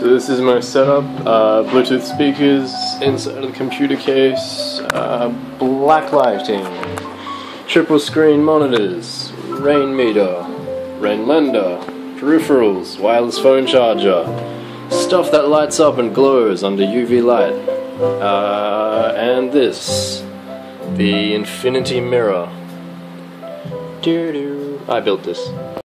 So this is my setup, uh, Bluetooth speakers inside of the computer case, uh, black lighting, triple screen monitors, Rainmeter, rain lender, peripherals, wireless phone charger, stuff that lights up and glows under UV light, uh, and this, the infinity mirror. Doo -doo. I built this.